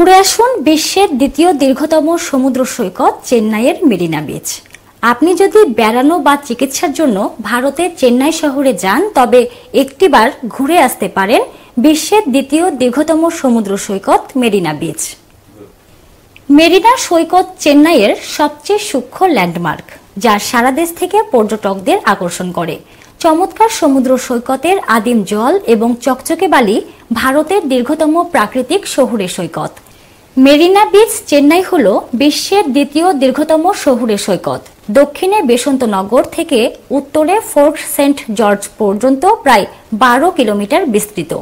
ঘুরে আসুন বিশ্বের দ্বিতীয় দীর্ঘতম সমুদ্র সৈকত চেন্নাইয়ের মেরিনা বিচ। আপনি যদি বেড়ানো বা চিকিৎসার জন্য ভারতের চেন্নাই শহরে যান, তবে একটিবার ঘুরে আসতে পারেন বিশ্বের দ্বিতীয় দীর্ঘতম সমুদ্র সৈকত মেরিনা বিচ। মেরিনা সৈকত চেন্নাইয়ের সবচেয়ে সূক্ষ্ম ল্যান্ডমার্ক, যা সারা দেশ থেকে পর্যটকদের আকর্ষণ করে। চমৎকার সমুদ্র সৈকতের আদিম জল এবং চকচকে বালি ভারতের দীর্ঘতম প্রাকৃতিক শহুরে সৈকত। মেরিনা বিচ চেন্নাই হল বিশ্বের দ্বিতীয় দীর্ঘতম শহুরে সৈকত। দক্ষিণে বেসন্তনগর থেকে উত্তরে ফোর্ট সেন্ট জর্জ পর্যন্ত প্রায় বারো কিলোমিটার বিস্তৃত।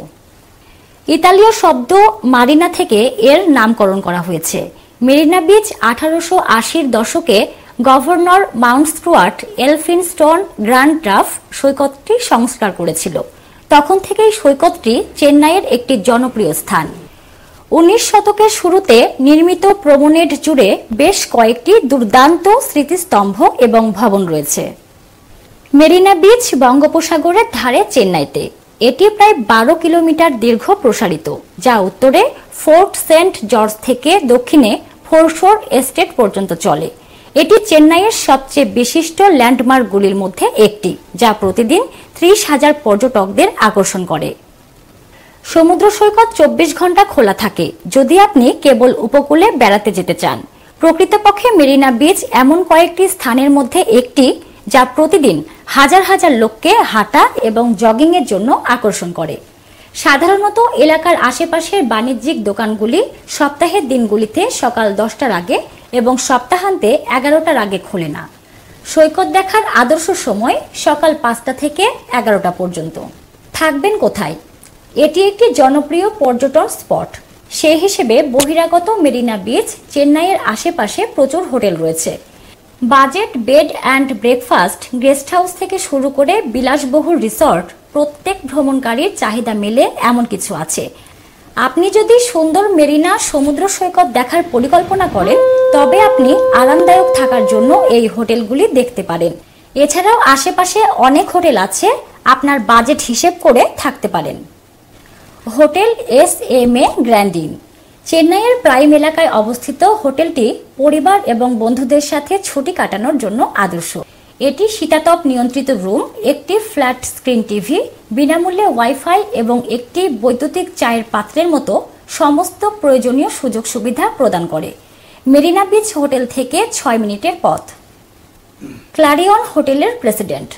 ইতালীয় শব্দ মারিনা থেকে এর নামকরণ করা হয়েছে। মেরিনা বিচ আঠারোশো আশির দশকে governor Mount Stuart Elphinstone Grant Duff সৈকতটি সংস্কার করেছিল। তখন থেকেই সৈকতটি চেন্নাইয়ের একটি জনপ্রিয় স্থান। উনিশ শতকের শুরুতে নির্মিত প্রমোনেড জুড়ে বেশ কয়েকটি দুর্দান্ত স্মৃতিস্তম্ভ এবং ভবন রয়েছে। মেরিনা বিচ বঙ্গোপসাগরের ধারে চেন্নাইতে। এটি প্রায় বারো কিলোমিটার দীর্ঘ প্রসারিত, যা উত্তরে ফোর্ট সেন্ট জর্জ থেকে দক্ষিণে ফোরশোর এস্টেট পর্যন্ত চলে। এটি চেন্নাইয়ের সবচেয়ে বিশিষ্ট ল্যান্ডমার্কগুলির মধ্যে একটি, যা প্রতিদিন ত্রিশ হাজার পর্যটকদের আকর্ষণ করে। সমুদ্র সৈকত চব্বিশ ঘণ্টা খোলা থাকে। যদি আপনি কেবল উপকূলে বেড়াতে যেতে চান। প্রকৃতপক্ষে মেরিনা বিচ এমন কয়েকটি স্থানের মধ্যে একটি যা প্রতিদিন হাজার হাজার লোককে হাঁটা এবং জগিং এর জন্য আকর্ষণ করে। সাধারণত এলাকার আশেপাশের বাণিজ্যিক দোকানগুলি সপ্তাহের দিনগুলিতে সকাল দশটার আগে এবং সপ্তাহান্তে এগারোটার আগে খোলে না। সৈকত দেখার আদর্শ সময় সকাল পাঁচটা থেকে এগারোটা পর্যন্ত। থাকবেন কোথায়? এটি একটি জনপ্রিয় পর্যটন স্পট। সেই হিসেবে বহিরাগত মেরিনা বিচ, চেন্নাইয়ের আশেপাশে প্রচুর হোটেল রয়েছে। Budget, bed and breakfast, guest house থেকে শুরু করে বিলাসবহুল রিসর্ট, প্রত্যেক ভ্রমণকারীর চাহিদা মেলে এমন কিছু আছে। আপনি যদি সুন্দর মেরিনা সমুদ্র সৈকত দেখার পরিকল্পনা করেন, তবে আপনি আরামদায়ক থাকার জন্য এই হোটেলগুলি দেখতে পারেন। এছাড়াও আশেপাশে অনেক হোটেল আছে, আপনার বাজেট হিসেব করে থাকতে পারেন। হোটেল এস এম এ গ্র্যান্ডিন চেন্নাইয়ের প্রাইম এলাকায় অবস্থিত হোটেলটি পরিবার এবং বন্ধুদের সাথে ছুটি কাটানোর জন্য আদর্শ। এটি শীতাতপ নিয়ন্ত্রিত রুম, একটি ফ্ল্যাট স্ক্রিন টিভি, বিনামূল্যে ওয়াইফাই এবং একটি বৈদ্যুতিক চায়ের পাত্রের মতো সমস্ত প্রয়োজনীয় সুযোগ সুবিধা প্রদান করে। মেরিনা বিচ হোটেল থেকে ছয় মিনিটের পথ। ক্লারিয়ন হোটেলের প্রেসিডেন্ট।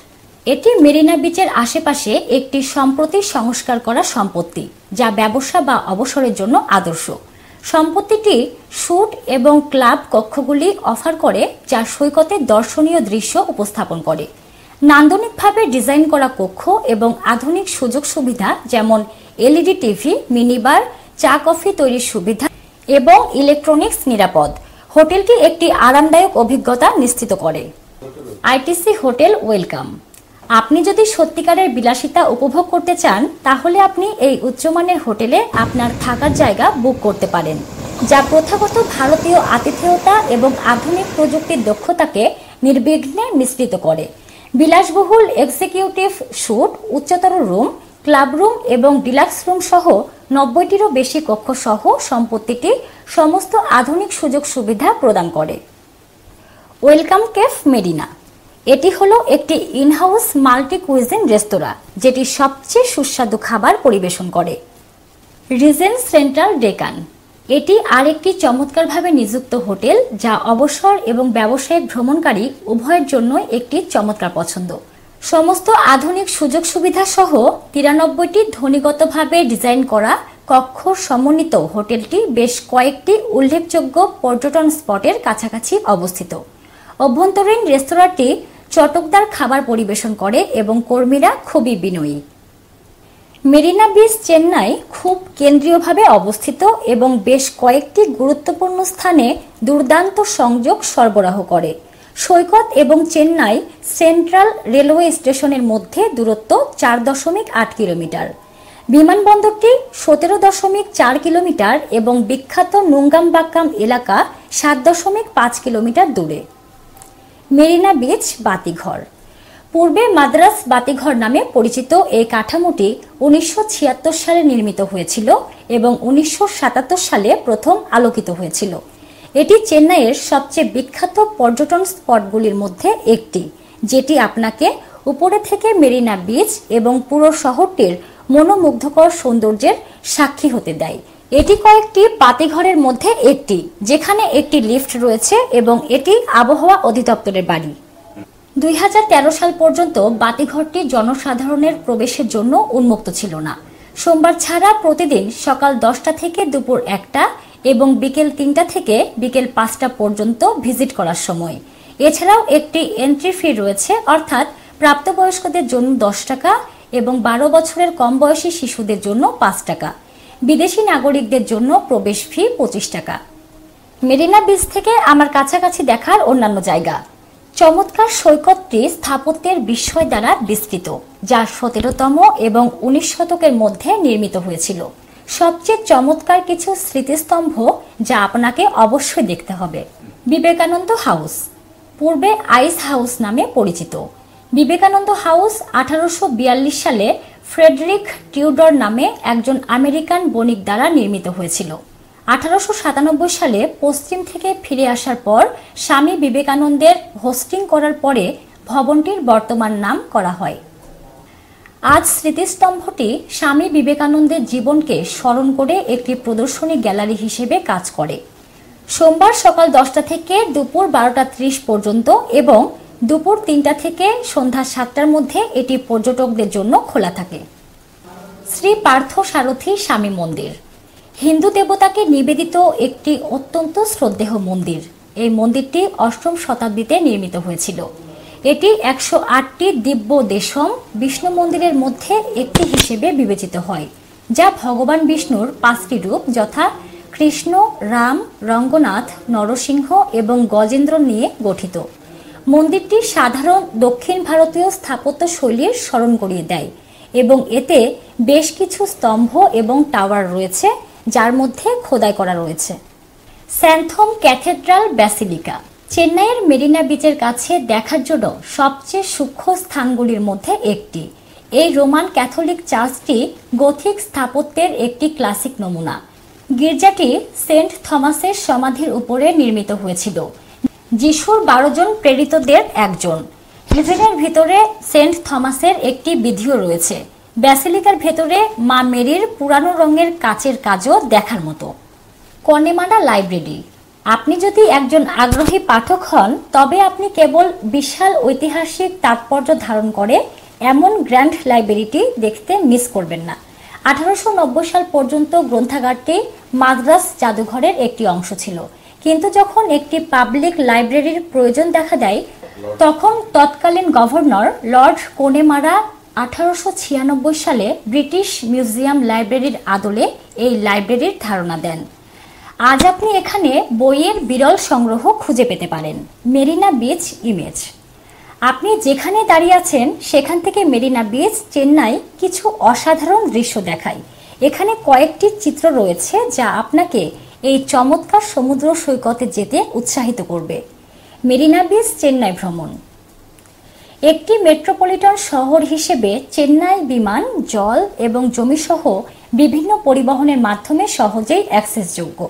এটি মেরিনা বিচের আশেপাশে একটি সম্প্রতি সংস্কার করা সম্পত্তি, যা ব্যবসা বা অবসরের জন্য আদর্শ। সম্পত্তিটি শুট এবং ক্লাব কক্ষগুলি অফার করে, যা সৈকতের দর্শনীয় দৃশ্য উপস্থাপন করে। নান্দনিকভাবে ডিজাইন করা কক্ষ এবং আধুনিক সুযোগ সুবিধা, যেমন এলইডি টিভি, মিনিবার, চা কফি তৈরির সুবিধা এবং ইলেকট্রনিক্স নিরাপদ। হোটেলটি একটি আরামদায়ক অভিজ্ঞতা নিশ্চিত করে। ITC hotel welcome. আপনি যদি সত্যিকারের বিলাসিতা উপভোগ করতে চান, তাহলে আপনি এই উচ্চমানের হোটেলে আপনার থাকার জায়গা বুক করতে পারেন, যা প্রথাগত ভারতীয় আতিথেয়তা এবং আধুনিক প্রযুক্তির দক্ষতাকে নির্বিঘ্নে মিশ্রিত করে। বিলাসবহুল এক্সিকিউটিভ স্যুট, উচ্চতর রুম, ক্লাব রুম এবং ডিলাক্স রুম সহ নব্বইটিরও বেশি কক্ষ সহ সম্পত্তিটি সমস্ত আধুনিক সুযোগ সুবিধা প্রদান করে। Welcome cafe, Marina. এটি হলো একটি ইনহাউস মাল্টি কুইজিন রেস্তোরাঁ, যেটি সবচেয়ে সুস্বাদু খাবার পরিবেশন করে। রিজেন্ট সেন্ট্রাল ডেকান এটি আরেকটি চমৎকারভাবে নিযুক্ত হোটেল, যা অবসর এবং ব্যবসায়িক ভ্রমণকারী উভয়ের জন্য একটি চমৎকার পছন্দ। সমস্ত আধুনিক সুযোগ সুবিধা সহ তিরানব্বইটি ধ্বনিগতভাবে ডিজাইন করা কক্ষ সমন্বিত হোটেলটি বেশ কয়েকটি উল্লেখযোগ্য পর্যটন স্পটের কাছাকাছি অবস্থিত। অভ্যন্তরীণ রেস্তোরাঁটি চটকদার খাবার পরিবেশন করে এবং কর্মীরা খুবই বিনয়ী। মেরিনা বিচ চেন্নাই খুব কেন্দ্রীয়ভাবে অবস্থিত এবং বেশ কয়েকটি গুরুত্বপূর্ণ স্থানে দুর্দান্ত সংযোগ সরবরাহ করে। সৈকত এবং চেন্নাই সেন্ট্রাল রেলওয়ে স্টেশনের মধ্যে দূরত্ব চার দশমিক আট কিলোমিটার। বিমানবন্দরটি সতেরো দশমিক চার কিলোমিটার এবং বিখ্যাত নুঙ্গামবাক্কাম এলাকা সাত দশমিক পাঁচ কিলোমিটার দূরে। মেরিনা বিচ বাতিঘর। পূর্বে মাদ্রাস বাতিঘর নামে পরিচিত এই কাঠামোটি উনিশশো ছিয়াত্তর সালে নির্মিত হয়েছিল এবং উনিশশো সাতাত্তর সালে প্রথম আলোকিত হয়েছিল। এটি চেন্নাইয়ের সবচেয়ে বিখ্যাত পর্যটন স্পটগুলির মধ্যে একটি, যেটি আপনাকে উপরে থেকে মেরিনা বিচ এবং পুরো শহরটির মনোমুগ্ধকর সৌন্দর্যের সাক্ষী হতে দেয়। এটি কয়েকটি পাতিঘরের মধ্যে একটি, যেখানে একটি লিফট রয়েছে এবং এটি আবহাওয়া অধিদপ্তরের বাড়ি। দুই হাজার তেরো সাল পর্যন্ত বাতিঘরটি জনসাধারণের প্রবেশের জন্য উন্মুক্ত ছিল না। সোমবার ছাড়া প্রতিদিন সকাল দশটা থেকে দুপুর একটা এবং বিকেল তিনটা থেকে বিকেল পাঁচটা পর্যন্ত ভিজিট করার সময়। এছাড়াও একটি এন্ট্রি ফি রয়েছে, অর্থাৎ প্রাপ্তবয়স্কদের জন্য দশ টাকা এবং বারো বছরের কম বয়সী শিশুদের জন্য পাঁচ টাকা। বিদেশি নাগরিকদের জন্য প্রবেশ ফি পঁচিশ টাকা। মেরিনা বিচ থেকে আমার কাছাকাছি দেখার অন্যান্য জায়গা। চমৎকার সৈকতটি স্থাপত্যের বিস্ময় দ্বারা বিস্তৃত, যা সতেরোতম এবং উনিশ শতকের মধ্যে নির্মিত হয়েছিল। সবচেয়ে চমৎকার কিছু স্মৃতিস্তম্ভ যা আপনাকে অবশ্যই দেখতে হবে। বিবেকানন্দ হাউস, পূর্বে আইস হাউস নামে পরিচিত। বিবেকানন্দ হাউস আঠারোশো বিয়াল্লিশ সালে ফ্রেডরিক টিউডর নামে একজন আমেরিকান বণিক দ্বারা নির্মিত হয়েছিল। আঠারোশো সাতানব্বই সালে পশ্চিম থেকে ফিরে আসার পর স্বামী বিবেকানন্দের হোস্টিং করার পরে ভবনটির বর্তমান নাম করা হয়। আজ স্মৃতিস্তম্ভটি স্বামী বিবেকানন্দের জীবনকে স্মরণ করে একটি প্রদর্শনী গ্যালারি হিসেবে কাজ করে। সোমবার সকাল দশটা থেকে দুপুর বারোটা ত্রিশ পর্যন্ত এবং দুপুর তিনটা থেকে সন্ধ্যা সাতটার মধ্যে এটি পর্যটকদের জন্য খোলা থাকে। শ্রী পার্থ সারথী স্বামী মন্দির। হিন্দু দেবতাকে নিবেদিত একটি অত্যন্ত শ্রদ্ধেয় মন্দির। এই মন্দিরটি অষ্টম শতাব্দীতে নির্মিত হয়েছিল। এটি একশো আটটি দিব্য দেশম বিষ্ণু মন্দিরের মধ্যে একটি হিসেবে বিবেচিত হয়, যা ভগবান বিষ্ণুর পাঁচটি রূপ যথা কৃষ্ণ, রাম, রঙ্গনাথ, নরসিংহ এবং গজেন্দ্র নিয়ে গঠিত। মন্দিরটি সাধারণ দক্ষিণ ভারতীয় স্থাপত্য শৈলীর স্মরণ করিয়ে দেয় এবং এতে বেশ কিছু স্তম্ভ এবং টাওয়ার রয়েছে, যার মধ্যে খোদাই করা রয়েছে। স্যান্থম ক্যাথেড্রাল ব্যাসিলিকা, চেন্নাইয়ের মেরিনা বিচের কাছে দেখার জন্য সবচেয়ে সূক্ষ্ম স্থানগুলির মধ্যে একটি। এই রোমান ক্যাথলিক চার্চটি গথিক স্থাপত্যের একটি ক্লাসিক নমুনা। গির্জাটি সেন্ট থমাসের সমাধির উপরে নির্মিত হয়েছিল। যিশুর বারো জন প্রেরিতদের একজন। হেভেনের ভিতরে সেন্ট থমাসের একটি বিধিও রয়েছে। ব্যাসিলিকার ভেতরে মা মেরির পুরানো রঙের কাচের কাজও দেখার মতো। Connemara library. আপনি যদি একজন আগ্রহী পাঠক হন, তবে আপনি কেবল বিশাল ঐতিহাসিক তাৎপর্য ধারণ করে এমন গ্র্যান্ড লাইব্রেরিটি দেখতে মিস করবেন না। আঠারোশো নব্বই সাল পর্যন্ত গ্রন্থাগারটি মাদ্রাস জাদুঘরের একটি অংশ ছিল। কিন্তু যখন একটি পাবলিক লাইব্রেরির প্রয়োজন দেখা দেয়, তখন তৎকালীন গভর্নর লর্ড কোনেমারা আঠারোশো ছিয়ানব্বই সালে ব্রিটিশ মিউজিয়াম লাইব্রেরির আদলে এই লাইব্রেরির ধারণা দেন। আজ আপনি এখানে বইয়ের বিরল সংগ্রহ খুঁজে পেতে পারেন। মেরিনা বিচ ইমেজ আপনি যেখানে দাঁড়িয়ে আছেন, সেখান থেকে মেরিনা বিচ, চেন্নাই কিছু অসাধারণ দৃশ্য দেখায়। এখানে কয়েকটি চিত্র রয়েছে যা আপনাকে এই চমৎকার সমুদ্র সৈকতে যেতে উৎসাহিত করবে। মেরিনা বিচ, চেন্নাই ভ্রমণ। একটি মেট্রোপলিটন শহর হিসেবে চেন্নাই বিমান, জল এবং জমিসহ বিভিন্ন পরিবহনের মাধ্যমে সহজেই অ্যাক্সেসযোগ্য।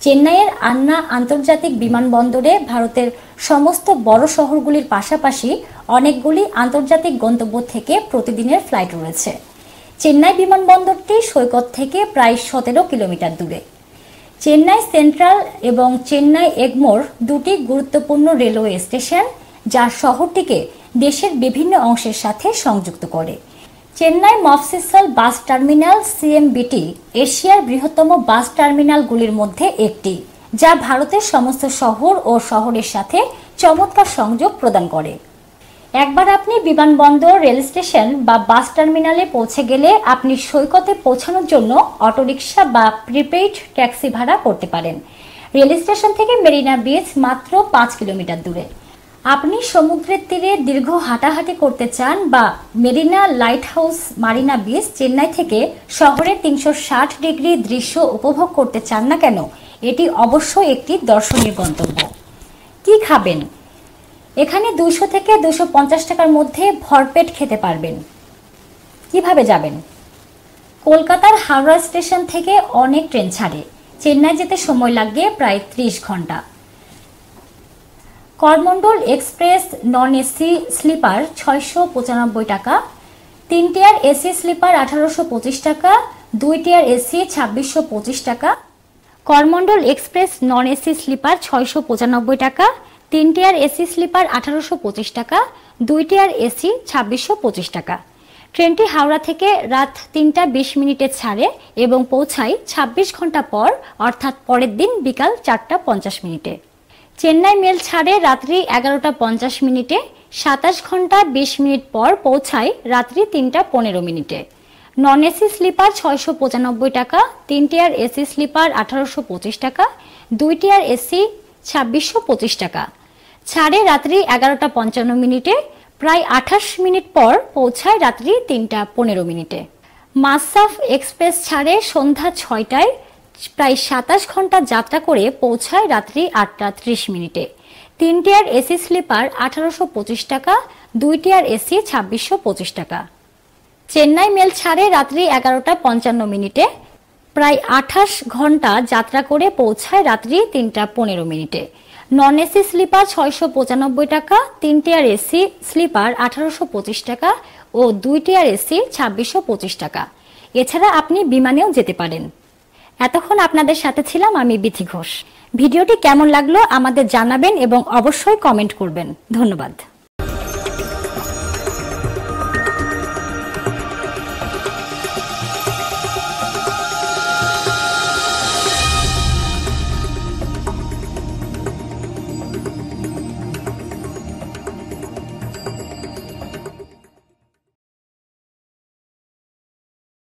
চেন্নাইয়ের আন্না আন্তর্জাতিক বিমানবন্দরে ভারতের সমস্ত বড় শহরগুলির পাশাপাশি অনেকগুলি আন্তর্জাতিক গন্তব্য থেকে প্রতিদিনের ফ্লাইট রয়েছে। চেন্নাই বিমানবন্দরটি সৈকত থেকে প্রায় সতেরো কিলোমিটার দূরে। চেন্নাই সেন্ট্রাল এবং চেন্নাই এগমোর দুটি গুরুত্বপূর্ণ রেলওয়ে স্টেশন যা শহরটিকে দেশের বিভিন্ন অংশের সাথে সংযুক্ত করে। চেন্নাই মফসিসল বাস টার্মিনাল সিএমবিটি এশিয়ার বৃহত্তম বাস টার্মিনালগুলির মধ্যে একটি, যা ভারতের সমস্ত শহর ও শহরের সাথে চমৎকার সংযোগ প্রদান করে। একবার আপনি বিমানবন্দর, রেল স্টেশন বা বাস টার্মিনালে পৌঁছে গেলে আপনি সৈকতে পৌঁছানোর জন্য অটোরিকশা বা প্রিপেইড ট্যাক্সি ভাড়া করতে পারেন। রেল স্টেশন থেকে মেরিনা বিচ মাত্র পাঁচ কিলোমিটার দূরে। আপনি সমুদ্রের তীরে দীর্ঘ হাঁটাহাঁটি করতে চান বা Marina lighthouse Marina beach Chennai থেকে শহরের তিনশো ষাট ডিগ্রি দৃশ্য উপভোগ করতে চান না কেন, এটি অবশ্যই একটি দর্শনীয় গন্তব্য। কি খাবেন? এখানে দুশো থেকে দুশো পঞ্চাশ টাকার মধ্যে ভরপেট খেতে পারবেন। কীভাবে যাবেন? কলকাতার হাওড়া স্টেশন থেকে অনেক ট্রেন ছাড়ে। চেন্নাই যেতে সময় লাগবে প্রায় ত্রিশ ঘণ্টা। Coromandel express non AC sleeper ছয়শো পঁচানব্বই টাকা, তিন টিয়ার এসি স্লিপার আঠারোশো পঁচিশ টাকা, দুই টিয়ার এসি ছাব্বিশশো পঁচিশ টাকা Coromandel express non AC sleeper ছয়শো পঁচানব্বই টাকা তিন টিয়ার এসি স্লিপার আঠারোশো পঁচিশ টাকা দুই টিয়ার এসি ছাব্বিশশো পঁচিশ টাকা। ট্রেনটি হাওড়া থেকে রাত তিনটা বিশ মিনিটে ছাড়ে এবং পৌঁছায় ২৬ ঘণ্টা পর, অর্থাৎ পরের দিন বিকাল চারটা পঞ্চাশ মিনিটে। চেন্নাই মেল ছাড়ে রাত্রি এগারোটা পঞ্চাশ মিনিটে, সাতাশ ঘণ্টা বিশ মিনিট পর পৌঁছায় রাত্রি তিনটা পনেরো মিনিটে। নন এসি স্লিপার ছয়শো পঁচানব্বই টাকা তিন টিয়ার এসি স্লিপার আঠারোশো পঁচিশ টাকা দুই টিয়ার এসি ছাব্বিশশো পঁচিশ টাকা। ছাড়ে রাত্রি এগারোটা পঞ্চান্ন মিনিটে, প্রায় আঠাশ মিনিট পর পৌঁছায় রাত্রি তিনটা পনেরো মিনিটে। মাসাফ এক্সপ্রেস ছাড়ে সন্ধ্যা ছয়টায়, প্রায় সাতাশ ঘণ্টা যাত্রা করে পৌঁছায় রাত্রি আটটা ত্রিশ মিনিটে। তিন টিয়ার এসি স্লিপার আঠারোশো পঁচিশ টাকা, দুই টিয়ার এসি ছাব্বিশশো পঁচিশ টাকা। চেন্নাই মেল ছাড়ে রাত্রি এগারোটা পঞ্চান্ন মিনিটে প্রায় আঠাশ ঘণ্টা যাত্রা করে পৌঁছায় রাত্রি তিনটা পনেরো মিনিটে। নন এসি স্লিপার ছয়শো পঁচানব্বই টাকা তিন টিয়ার এসি স্লিপার আঠারোশো পঁচিশ টাকা ও দুই টিয়ার এসি ছাব্বিশশো পঁচিশ টাকা। এছাড়া আপনি বিমানেও যেতে পারেন। এতক্ষণ আপনাদের সাথে ছিলাম আমি বিথি ঘোষ। ভিডিওটি কেমন লাগল আমাদের জানাবেন এবং অবশ্যই কমেন্ট করবেন। ধন্যবাদ।